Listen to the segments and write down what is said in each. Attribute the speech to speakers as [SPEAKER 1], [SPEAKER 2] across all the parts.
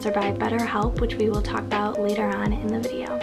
[SPEAKER 1] sponsored by BetterHelp, which we will talk about later on in the video.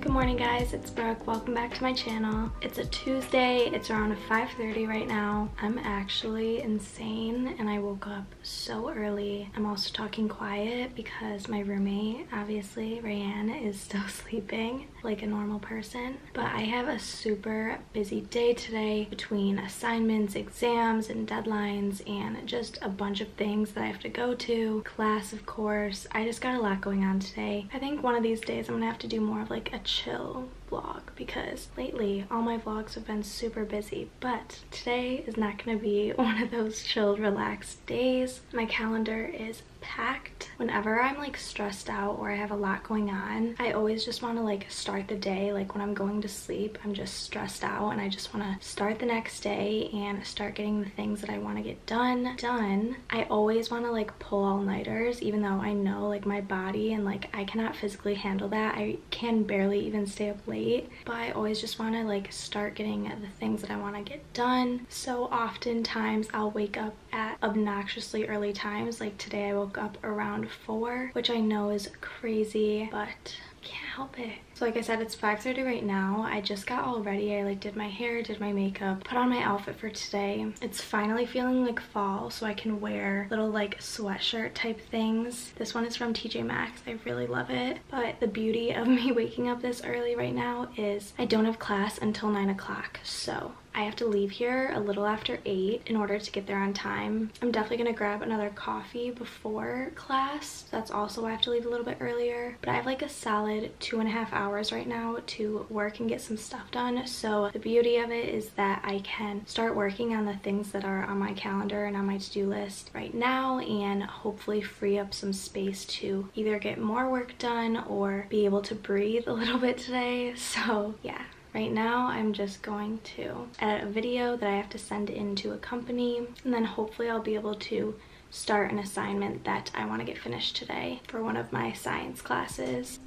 [SPEAKER 1] Good morning guys, it's Brooke. Welcome back to my channel. It's a Tuesday, it's around 5.30 right now. I'm actually insane and I woke up so early. I'm also talking quiet because my roommate, obviously, Rayanne, is still sleeping like a normal person. But I have a super busy day today between assignments, exams, and deadlines, and just a bunch of things that I have to go to. Class, of course. I just got a lot going on today. I think one of these days I'm gonna have to do more of like a chill vlog because lately all my vlogs have been super busy but today is not going to be one of those chilled relaxed days my calendar is packed whenever i'm like stressed out or i have a lot going on i always just want to like start the day like when i'm going to sleep i'm just stressed out and i just want to start the next day and start getting the things that i want to get done done. I always want to like pull all-nighters even though i know like my body and like i cannot physically handle that. I can barely even stay up late but i always just want to like start getting the things that i want to get done. So oftentimes i'll wake up at obnoxiously early times like today i woke up around 4, which I know is crazy, but can't help it. So like I said, it's 5.30 right now. I just got all ready. I like did my hair, did my makeup, put on my outfit for today. It's finally feeling like fall so I can wear little like sweatshirt type things. This one is from TJ Maxx. I really love it. But the beauty of me waking up this early right now is I don't have class until 9 o'clock. So I have to leave here a little after 8 in order to get there on time. I'm definitely going to grab another coffee before class. That's also why I have to leave a little bit earlier. But I have like a solid two and a half hours right now to work and get some stuff done. So the beauty of it is that I can start working on the things that are on my calendar and on my to-do list right now and hopefully free up some space to either get more work done or be able to breathe a little bit today. So yeah, Right now, I'm just going to edit a video that I have to send in to a company, and then hopefully I'll be able to start an assignment that I want to get finished today for one of my science classes.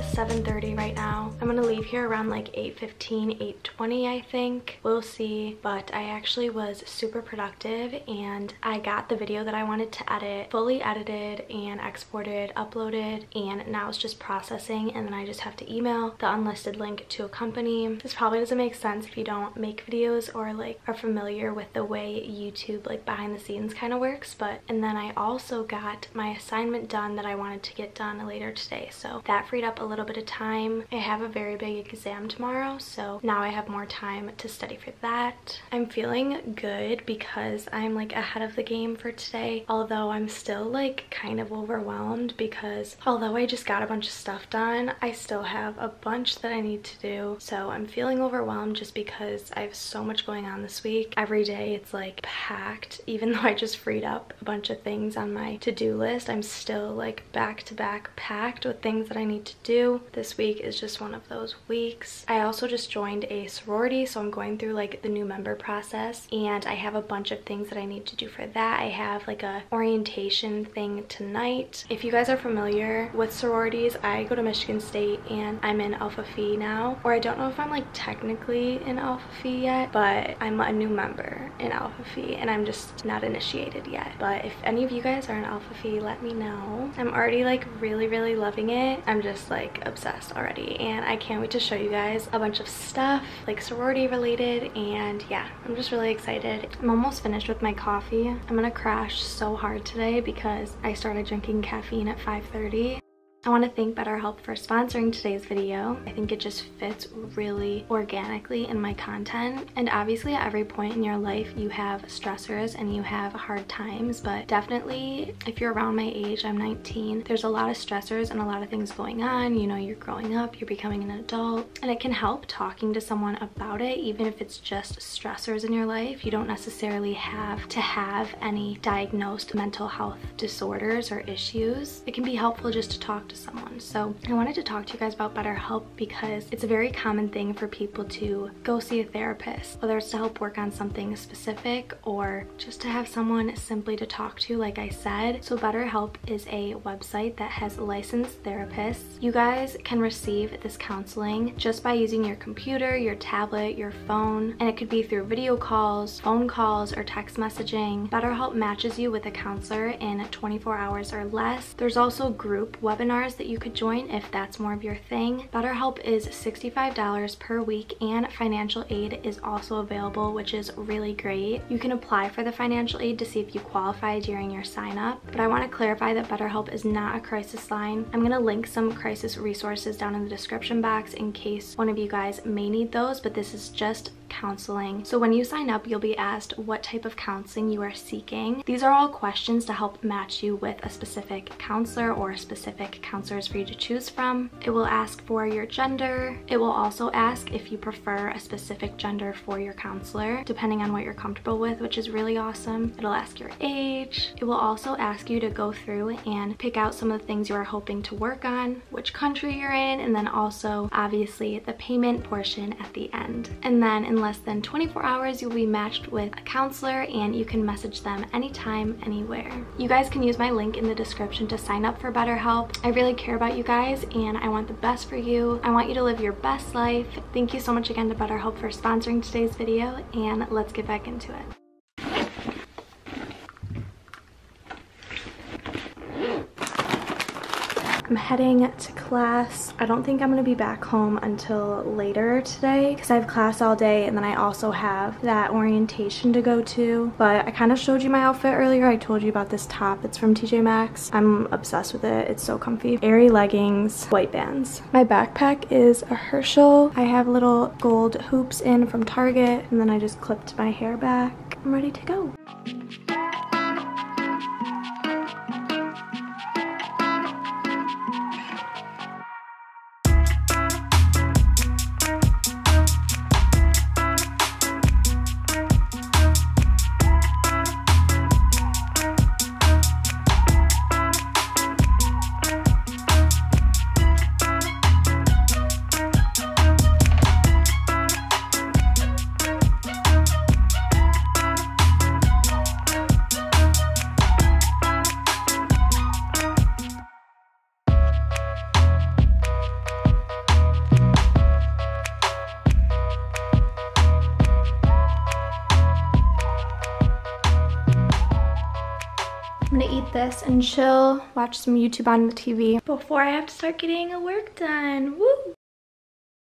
[SPEAKER 1] 7.30 right now. I'm gonna leave here around like 8.15, 8.20 I think. We'll see. But I actually was super productive and I got the video that I wanted to edit fully edited and exported, uploaded, and now it's just processing and then I just have to email the unlisted link to a company. This probably doesn't make sense if you don't make videos or like are familiar with the way YouTube like behind the scenes kind of works, but and then I also got my assignment done that I wanted to get done later today. So that freed up a little bit of time. I have a very big exam tomorrow, so now I have more time to study for that. I'm feeling good because I'm like ahead of the game for today, although I'm still like kind of overwhelmed because although I just got a bunch of stuff done, I still have a bunch that I need to do. So I'm feeling overwhelmed just because I have so much going on this week. Every day it's like packed, even though I just freed up a bunch of things on my to-do list, I'm still like back to back packed with things that I need to do. This week is just one of those weeks. I also just joined a sorority, so I'm going through like the new member process and I have a bunch of things that I need to do for that. I have like a orientation thing tonight. If you guys are familiar with sororities, I go to Michigan State and I'm in Alpha Phi now, or I don't know if I'm like technically in Alpha Phi yet, but I'm a new member in Alpha Phi and I'm just not initiated yet. But if any of you guys are in Alpha Phi, let me know. I'm already like really, really loving it. I'm just like obsessed already and I can't wait to show you guys a bunch of stuff like sorority related and yeah I'm just really excited. I'm almost finished with my coffee. I'm gonna crash so hard today because I started drinking caffeine at 5.30 I want to thank BetterHelp for sponsoring today's video. I think it just fits really organically in my content. And obviously at every point in your life you have stressors and you have hard times, but definitely if you're around my age, I'm 19, there's a lot of stressors and a lot of things going on. You know, you're growing up, you're becoming an adult, and it can help talking to someone about it, even if it's just stressors in your life. You don't necessarily have to have any diagnosed mental health disorders or issues. It can be helpful just to talk to someone. So I wanted to talk to you guys about BetterHelp because it's a very common thing for people to go see a therapist, whether it's to help work on something specific or just to have someone simply to talk to, like I said. So BetterHelp is a website that has licensed therapists. You guys can receive this counseling just by using your computer, your tablet, your phone, and it could be through video calls, phone calls, or text messaging. BetterHelp matches you with a counselor in 24 hours or less. There's also group webinars that you could join if that's more of your thing. BetterHelp is $65 per week and financial aid is also available, which is really great. You can apply for the financial aid to see if you qualify during your sign up, but I want to clarify that BetterHelp is not a crisis line. I'm going to link some crisis resources down in the description box in case one of you guys may need those, but this is just counseling. So when you sign up, you'll be asked what type of counseling you are seeking. These are all questions to help match you with a specific counselor or specific counselors for you to choose from. It will ask for your gender. It will also ask if you prefer a specific gender for your counselor, depending on what you're comfortable with, which is really awesome. It'll ask your age. It will also ask you to go through and pick out some of the things you are hoping to work on, which country you're in, and then also obviously the payment portion at the end. And then in less than 24 hours, you'll be matched with a counselor and you can message them anytime, anywhere. You guys can use my link in the description to sign up for BetterHelp. I really care about you guys and I want the best for you. I want you to live your best life. Thank you so much again to BetterHelp for sponsoring today's video and let's get back into it. I'm heading to class. I don't think I'm gonna be back home until later today because I have class all day and then I also have that orientation to go to. But I kind of showed you my outfit earlier. I told you about this top. It's from TJ Maxx. I'm obsessed with it. It's so comfy. Aerie leggings, white Vans. My backpack is a Herschel. I have little gold hoops in from Target and then I just clipped my hair back. I'm ready to go. This and chill, watch some YouTube on the TV before I have to start getting a work done. Woo!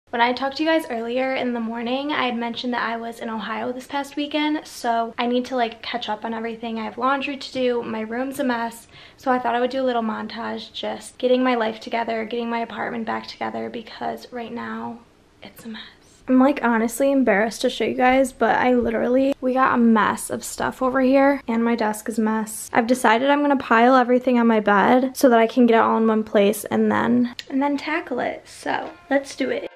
[SPEAKER 1] When I talked to you guys earlier in the morning, I had mentioned that I was in Ohio this past weekend, so I need to like catch up on everything. I have laundry to do, my room's a mess, so I thought I would do a little montage just getting my life together, getting my apartment back together because right now it's a mess. I'm like honestly embarrassed to show you guys, but I literally, we got a mess of stuff over here and my desk is a mess. I've decided I'm gonna pile everything on my bed so that I can get it all in one place and then, and then tackle it. So let's do it.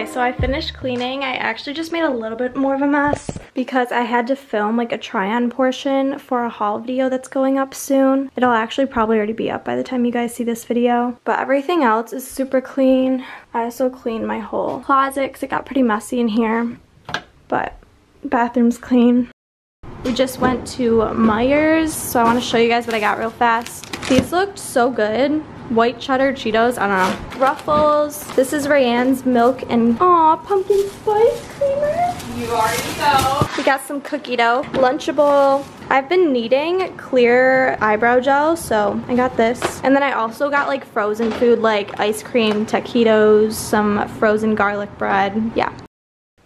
[SPEAKER 1] Okay, so I finished cleaning. I actually just made a little bit more of a mess because I had to film like a try-on portion for a haul video that's going up soon. It'll actually probably already be up by the time you guys see this video. But everything else is super clean. I also cleaned my whole closet because it got pretty messy in here. But bathroom's clean. We just went to Meijer's, so I want to show you guys what I got real fast. These looked so good white cheddar Cheetos, I don't know. Ruffles. This is Rayanne's milk and aw, pumpkin spice creamer.
[SPEAKER 2] You already know.
[SPEAKER 1] We got some cookie dough. Lunchable. I've been needing clear eyebrow gel, so I got this. And then I also got like frozen food like ice cream, taquitos, some frozen garlic bread. Yeah.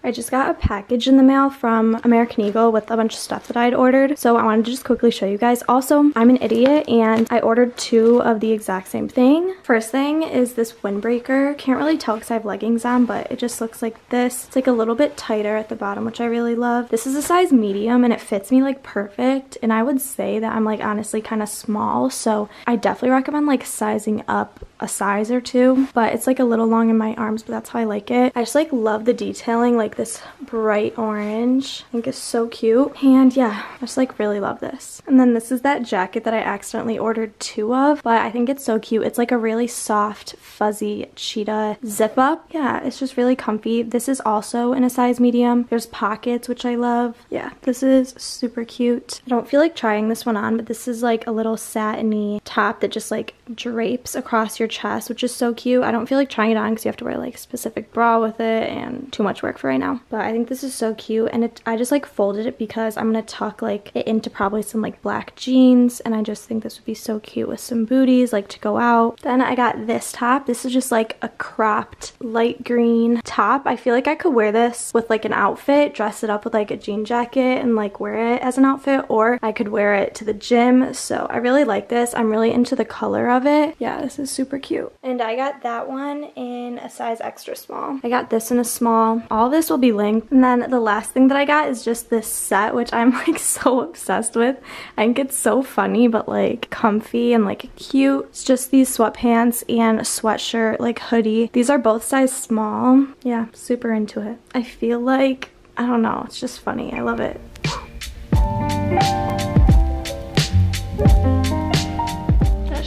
[SPEAKER 1] I just got a package in the mail from American Eagle with a bunch of stuff that I had ordered. So I wanted to just quickly show you guys. Also, I'm an idiot and I ordered two of the exact same thing. First thing is this windbreaker. Can't really tell because I have leggings on, but it just looks like this. It's like a little bit tighter at the bottom, which I really love. This is a size medium and it fits me like perfect. And I would say that I'm like honestly kind of small. So I definitely recommend like sizing up a size or two, but it's like a little long in my arms, but that's how I like it. I just like love the detailing, like this bright orange. I think it's so cute. And yeah, I just like really love this. And then this is that jacket that I accidentally ordered two of, but I think it's so cute. It's like a really soft, fuzzy cheetah zip up. Yeah, it's just really comfy. This is also in a size medium. There's pockets, which I love. Yeah, this is super cute. I don't feel like trying this one on, but this is like a little satiny top that just like drapes across your chest, which is so cute. I don't feel like trying it on because you have to wear like specific bra with it and too much work for right now. But I think this is so cute and it, I just like folded it because I'm gonna tuck like it into probably some like black jeans and I just think this would be so cute with some booties like to go out. Then I got this top. This is just like a cropped light green top. I feel like I could wear this with like an outfit, dress it up with like a jean jacket and like wear it as an outfit or I could wear it to the gym. So I really like this. I'm really into the color of it. Yeah, this is super cute. And I got that one in a size extra small. I got this in a small. All this will be linked. And then the last thing that I got is just this set, which I'm like so obsessed with. I think it's so funny, but like comfy and like cute. It's just these sweatpants and sweatshirt, like hoodie. These are both size small. Yeah, super into it. I feel like, I don't know, it's just funny. I love it.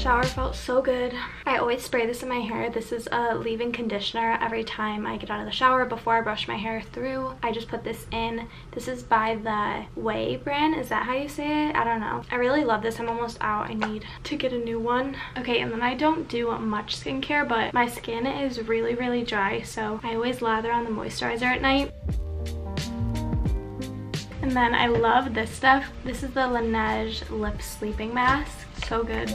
[SPEAKER 1] Shower felt so good. I always spray this in my hair. This is a leave-in conditioner every time I get out of the shower before I brush my hair through. I just put this in. This is by the Ouai brand. Is that how you say it? I don't know. I really love this. I'm almost out. I need to get a new one. Okay, and then I don't do much skincare, but my skin is really, really dry, so I always lather on the moisturizer at night. And then I love this stuff. This is the Laneige Lip Sleeping Mask. So good.